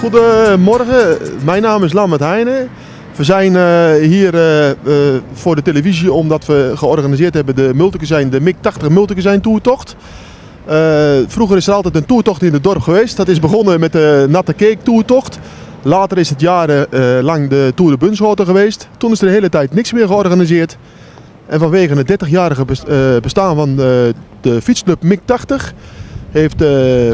Goedemorgen, mijn naam is Lambert Heijnen. We zijn uh, hier uh, uh, voor de televisie omdat we georganiseerd hebben de Multicuzijn, de MIG 80 Multicuzijn toertocht. vroeger is er altijd een toertocht in het dorp geweest. Dat is begonnen met de Natte Cake toertocht. Later is het jarenlang de Tour de Bunschoten geweest. Toen is er de hele tijd niks meer georganiseerd. En vanwege het 30-jarige bestaan van de, de fietsclub MIG 80 heeft uh,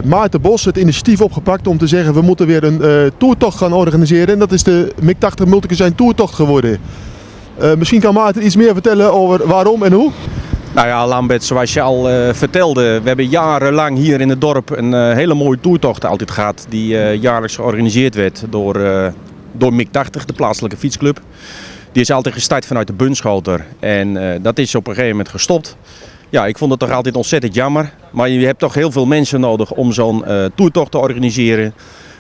Maarten Bos het initiatief opgepakt om te zeggen we moeten weer een uh, toertocht gaan organiseren. En dat is de MIG 80 Multicuzijn toertocht geworden. Uh, misschien kan Maarten iets meer vertellen over waarom en hoe? Nou ja, Lambert, zoals je al vertelde, we hebben jarenlang hier in het dorp een hele mooie toertocht altijd gehad. Die jaarlijks georganiseerd werd door, door MIG 80, de plaatselijke fietsclub. Die is altijd gestart vanuit de Bunschoter en dat is op een gegeven moment gestopt. Ja, ik vond het toch altijd ontzettend jammer. Maar je hebt toch heel veel mensen nodig om zo'n uh, toertocht te organiseren.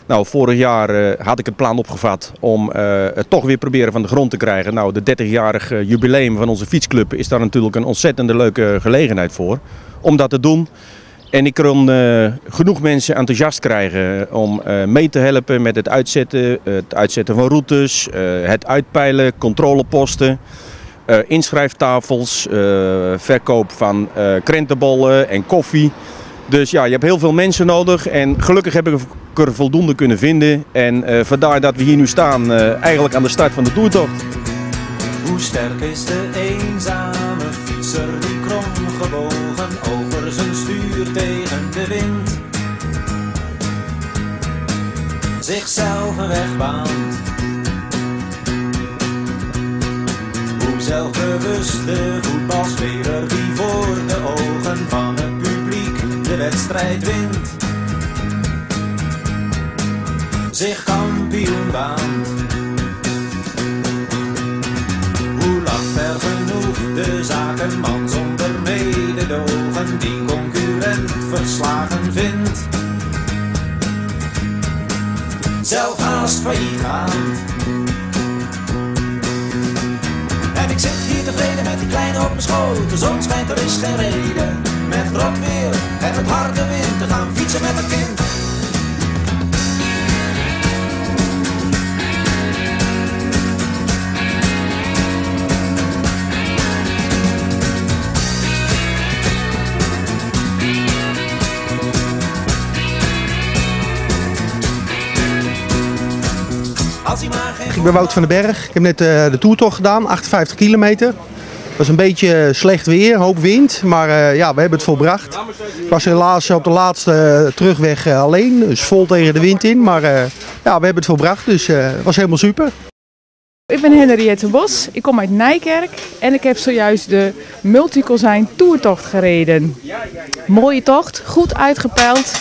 Nou, vorig jaar uh, had ik het plan opgevat om uh, het toch weer proberen van de grond te krijgen. Nou, de 30-jarig jubileum van onze fietsclub is daar natuurlijk een ontzettende leuke gelegenheid voor. Om dat te doen. En ik kon genoeg mensen enthousiast krijgen om mee te helpen met het uitzetten, het uitzetten van routes, het uitpeilen, controleposten. Uh, inschrijftafels, uh, verkoop van uh, krentenbollen en koffie. Dus ja, je hebt heel veel mensen nodig en gelukkig heb ik er voldoende kunnen vinden. En vandaar dat we hier nu staan, eigenlijk aan de start van de toertocht. Hoe sterk is de eenzame fietser die kromgebogen over zijn stuur tegen de wind zichzelf een weg baant zelfbewuste voetbalspeler die voor de ogen van het publiek de wedstrijd wint. Zich kampioen baant. Hoe lacht ver genoeg de zakenman zonder mededogen die concurrent verslagen vindt. Zelf haast failliet gaan op mijn schoot. De zon schijnt, er is geen reden. Met rot weer en met harde wind te gaan fietsen met een kind. Ik ben Wout van den Berg. Ik heb net uh, de toertocht gedaan, 58 kilometer. Het was een beetje slecht weer, hoop wind, maar uh, ja, we hebben het volbracht. Ik was helaas op de laatste uh, terugweg alleen, dus vol tegen de wind in. Maar ja, we hebben het volbracht, dus het was helemaal super. Ik ben Henriette Bos, ik kom uit Nijkerk en ik heb zojuist de Multicolzijn Toertocht gereden. Mooie tocht, goed uitgepeild.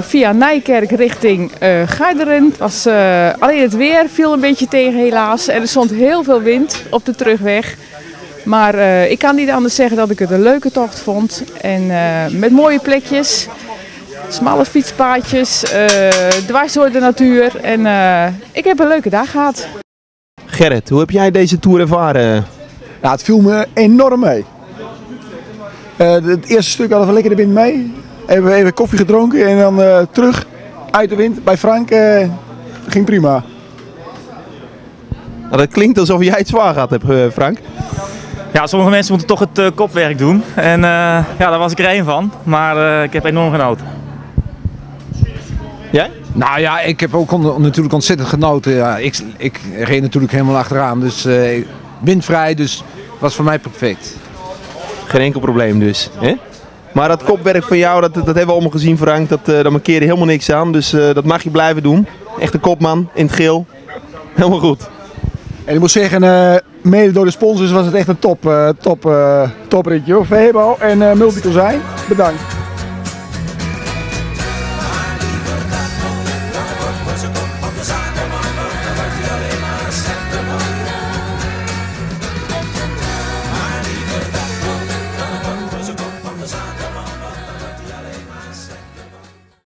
Via Nijkerk richting. Het was, alleen het weer viel een beetje tegen helaas. En er stond heel veel wind op de terugweg. Maar ik kan niet anders zeggen dat ik het een leuke tocht vond. En met mooie plekjes, smalle fietspaadjes, dwars door de natuur. En ik heb een leuke dag gehad. Gerrit, hoe heb jij deze tour ervaren? Ja, het viel me enorm mee. het eerste stuk hadden we lekker er binnen mee. Even, even koffie gedronken en dan uh, terug uit de wind bij Frank. Uh, ging prima. Nou, dat klinkt alsof jij het zwaar gehad hebt, Frank. Ja, sommige mensen moeten toch het kopwerk doen. En ja, daar was ik er één van. Maar ik heb enorm genoten. Jij? Nou ja, ik heb ook on natuurlijk ontzettend genoten. Ja, ik, ik reed natuurlijk helemaal achteraan. Dus windvrij, dus was voor mij perfect. Geen enkel probleem dus. Hè? Maar dat kopwerk van jou, dat, dat hebben we allemaal gezien Frank, dat, uh, daar markeerde helemaal niks aan. Dus uh, dat mag je blijven doen. Echt een kopman in het geel. Helemaal goed. En ik moet zeggen, uh, mede door de sponsors was het echt een top, top, topritje. Febo en uh, Multicol zijn. Bedankt.